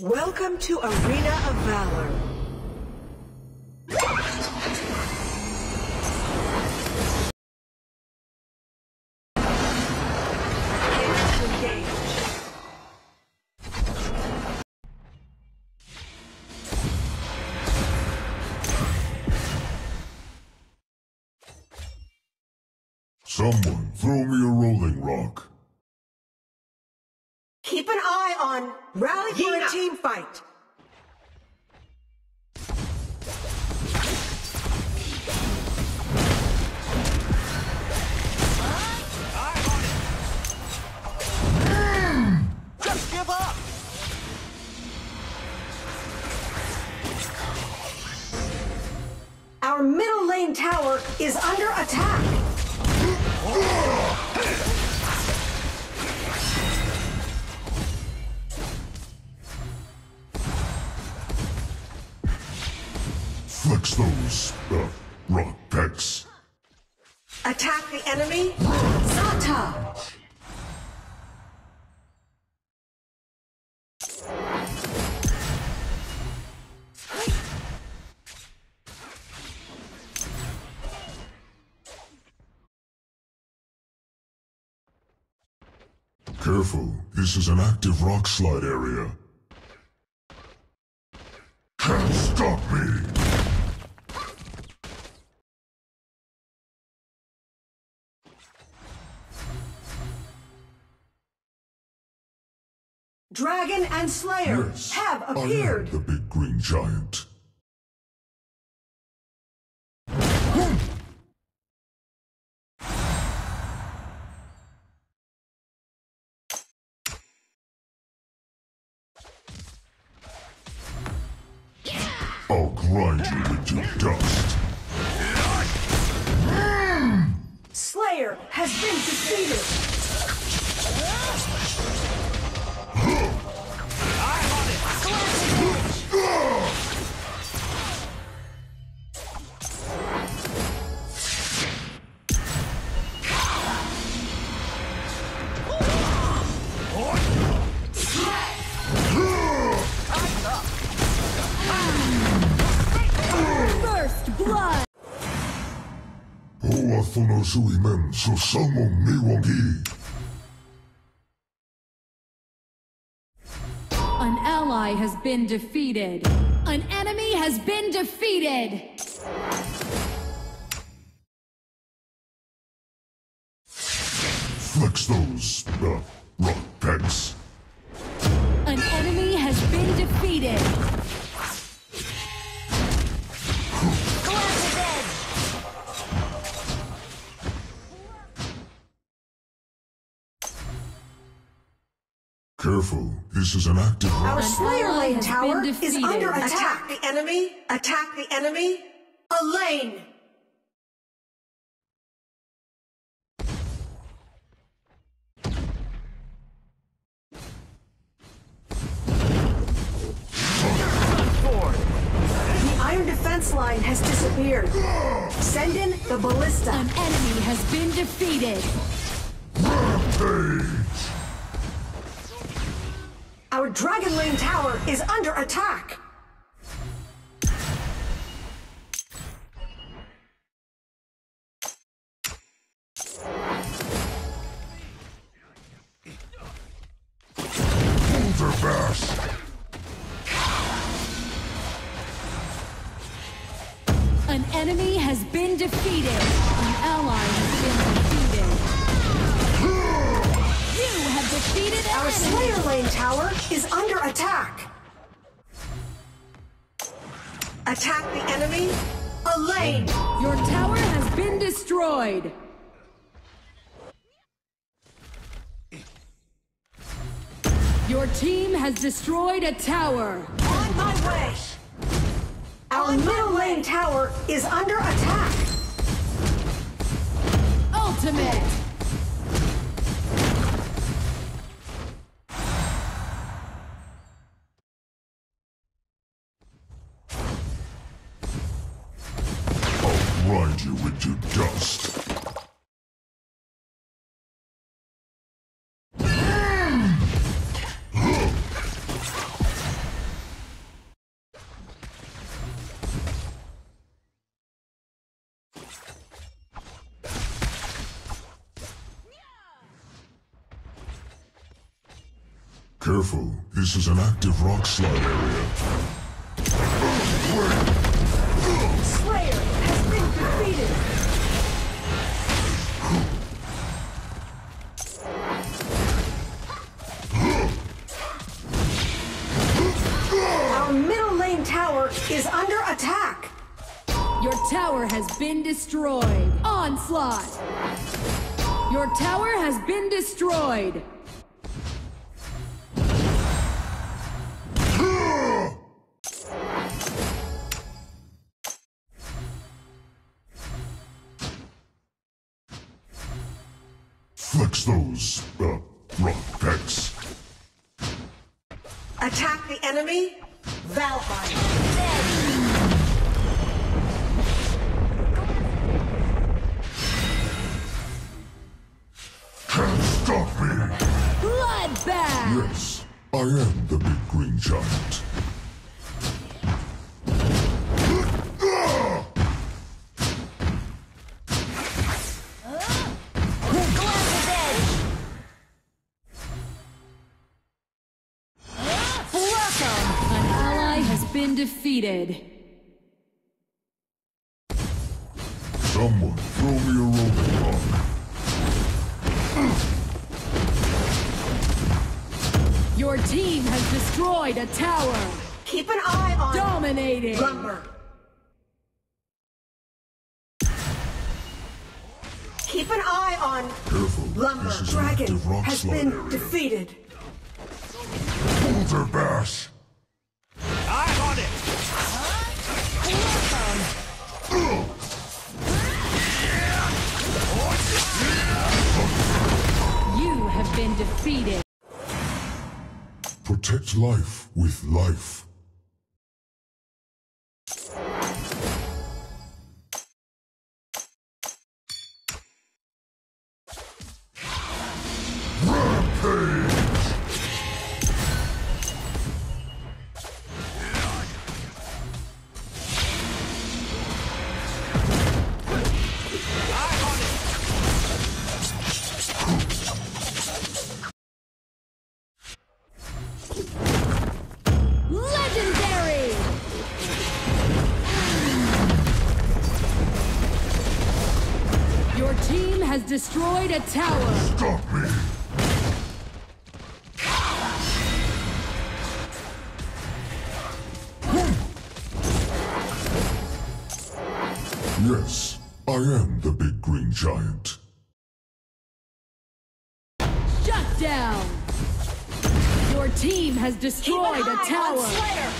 Welcome to Arena of Valor. Someone throw me a rolling rock. Keep an eye on rally for a team fight. Just give up! Our middle lane tower is under attack. Flex those, uh, rock pecs. Attack the enemy. Zata. Careful, this is an active rock slide area. Can't stop me! Dragon and Slayer Yes, have I am appeared. the big green giant. I'll grind you into dust. Slayer has been defeated. Sui men so samong ni wongi. Ally has been defeated. An enemy has been defeated. Flex those, uh, rock pecs. An enemy has been defeated. Careful, this is an active rock. Our Slayer lane tower is under attack. Attack the enemy. Attack the enemy. A lane. The iron defense line has disappeared. Send in the ballista. An enemy has been defeated. Our dragon lane tower is under attack. Ultrabass! An enemy has been defeated. An ally has been defeated. You have defeated Our enemy. Slayer lane tower is under attack. Attack the enemy. A lane. Your tower has been destroyed. Your team has destroyed a tower. On my way. Our middle lane tower is under attack. Ultimate. Careful, this is an active rock slide area. Slayer has been defeated. Our middle lane tower is under attack. Your tower has been destroyed. Onslaught! Your tower has been destroyed. Enemy. Valhein. Can't stop me! Bloodbath! Yes, I am the big green giant. Defeated. Someone throw me a rope rock. Your team has destroyed a tower. Keep an eye on Dominating. Lumburr. Keep an eye on Careful, Lumburr. this is Dragon active rock has been area. defeated. Boulder Bash! I'm on it! Protect life with life. Destroyed a tower. Stop me! Yes, I am the big green giant. Shut down! Your team has Keep an destroyed a eye on tower. Slayer.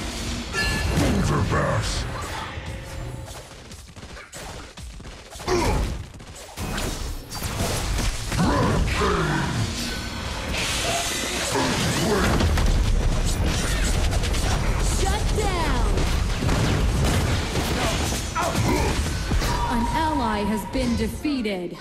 Ally has been defeated.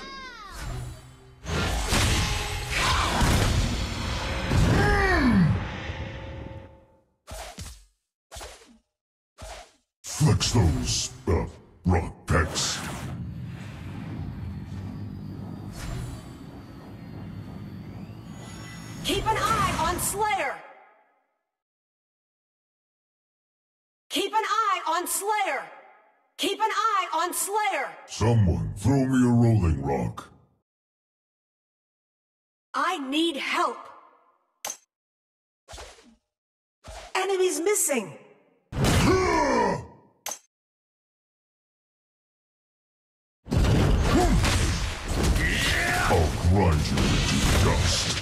Slayer. Someone throw me a rolling rock. I need help. Enemies missing. I'll grind you into dust.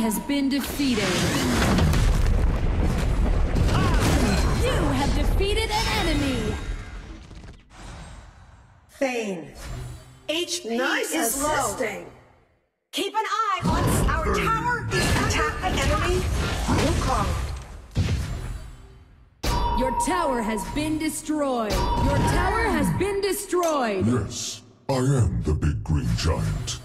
Has been defeated. You have defeated an enemy. Thane. HP is low. Keep an eye on our tower. Attack the enemy. Wukong. tower has been destroyed. Your tower has been destroyed. Yes, I am the big green giant.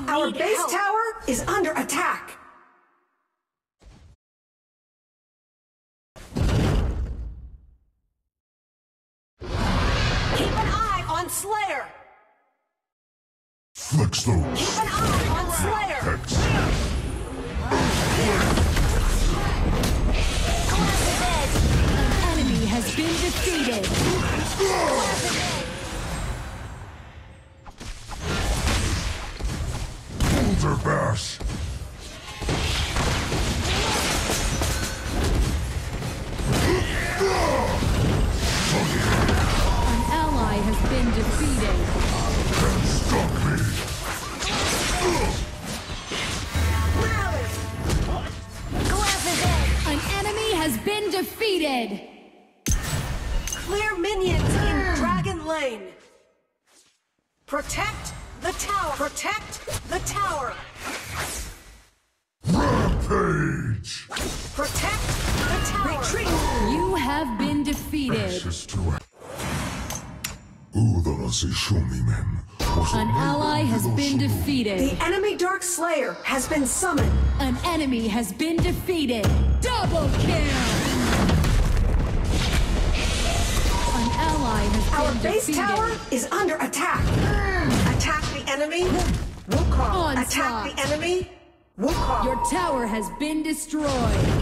Our base help. tower is under attack. Keep an eye on Slayer. Flex those. Keep an eye on Slayer. Hex. An enemy has been defeated. Boulder An ally has been defeated. The enemy Dark Slayer has been summoned. An enemy has been defeated. Double kill. An ally has Our been base defeated. tower is under attack. Attack the enemy. Wukong. Attack the enemy. Wukong. Your tower has been destroyed.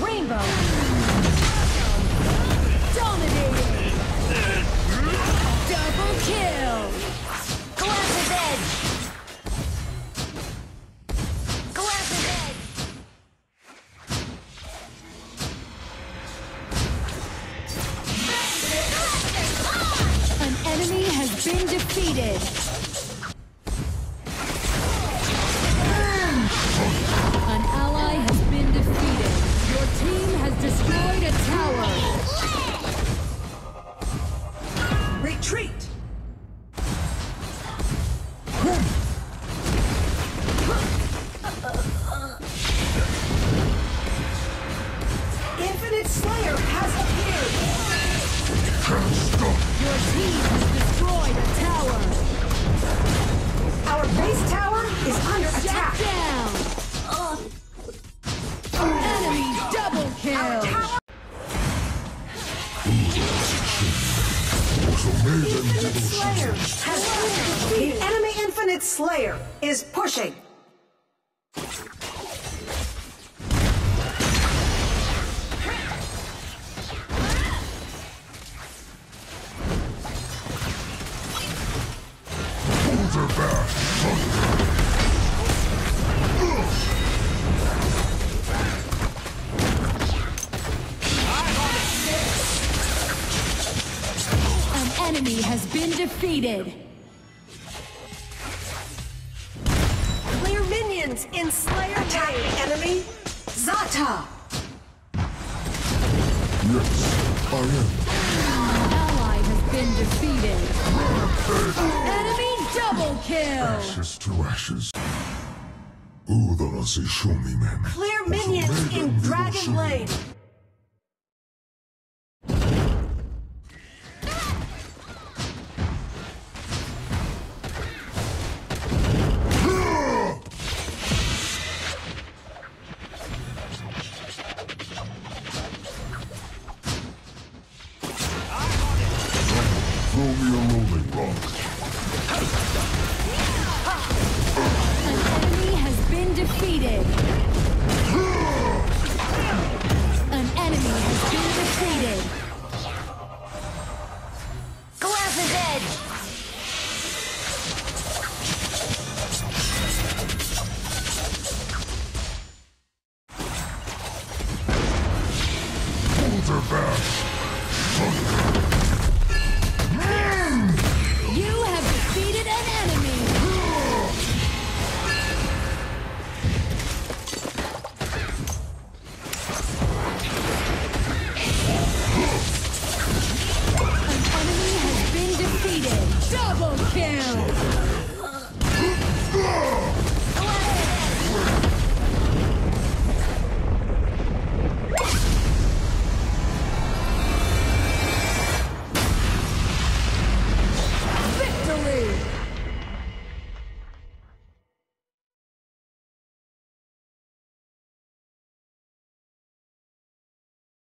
rainbow. Dominating. Double kill. Slayer has. The enemy Infinite Slayer is pushing. Defeated. Clear minions in Slayer Attack the enemy. Zata. Yes, I am. Ally has been defeated. Enemy double kill. Ashes to ashes. Udalasi Shumimen. Clear minions in Dragon Lane.